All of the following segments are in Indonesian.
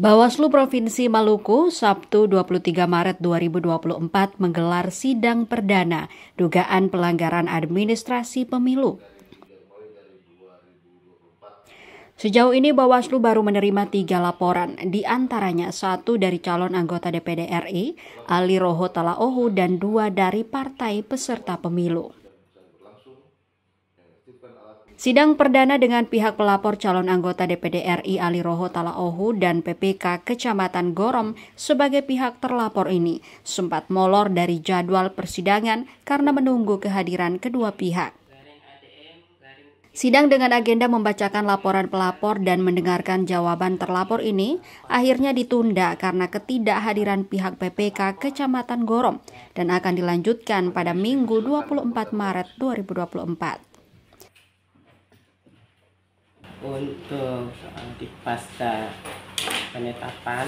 Bawaslu Provinsi Maluku Sabtu 23 Maret 2024 menggelar sidang perdana dugaan pelanggaran administrasi pemilu. Sejauh ini Bawaslu baru menerima tiga laporan, di antaranya satu dari calon anggota DPD RI, Ali Roho Talaohu, dan dua dari partai peserta pemilu. Sidang perdana dengan pihak pelapor calon anggota DPD RI Ali Roho Talaohu dan PPK Kecamatan Gorom sebagai pihak terlapor ini sempat molor dari jadwal persidangan karena menunggu kehadiran kedua pihak. Sidang dengan agenda membacakan laporan pelapor dan mendengarkan jawaban terlapor ini akhirnya ditunda karena ketidakhadiran pihak PPK Kecamatan Gorom dan akan dilanjutkan pada Minggu 24 Maret 2024 untuk di pasca penetapan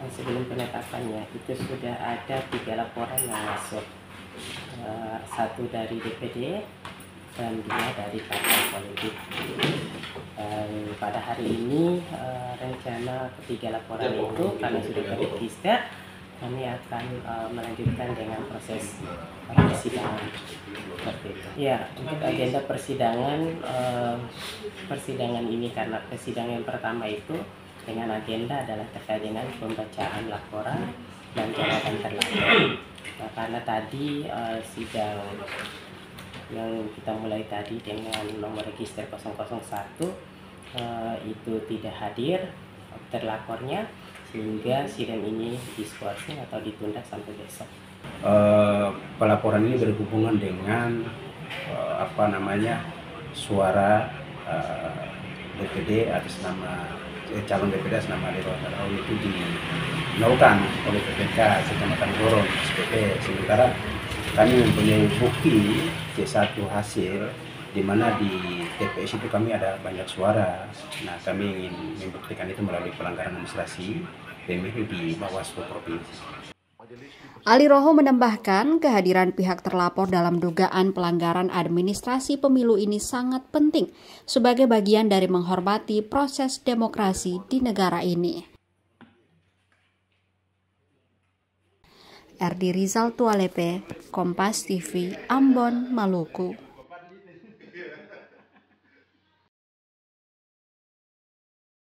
uh, sebelum penetapannya itu sudah ada tiga laporan yang masuk. Uh, satu dari DPD dan dua dari partai politik. Dan pada hari ini uh, rencana ketiga laporan itu karena sudah terregister kami akan uh, melanjutkan dengan proses persidangan seperti itu. Ya, untuk agenda persidangan uh, persidangan ini karena persidangan yang pertama itu dengan agenda adalah terkait dengan pembacaan laporan dan jawaban terlapor. Nah, karena tadi uh, sidang yang kita mulai tadi dengan nomor register 001 uh, itu tidak hadir terlapornya sehingga sidang ini diskorsing atau ditunda sampai besok. Uh, pelaporan ini berhubungan dengan uh, apa namanya suara uh, DPD atas nama eh, calon DPD atas nama Dewa Tarau itu dinolkan oleh PPK Kecamatan Gorong SPP sementara kami mempunyai bukti C1 hasil di mana di TPS itu kami ada banyak suara. Nah, kami ingin membuktikan itu melalui pelanggaran administrasi pemilu di Bawaslu Provinsi. Ali Roho menambahkan kehadiran pihak terlapor dalam dugaan pelanggaran administrasi pemilu ini sangat penting sebagai bagian dari menghormati proses demokrasi di negara ini. Erdi Rizal Tualepe, Kompas TV, Ambon, Maluku.